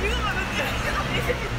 一个我都接不。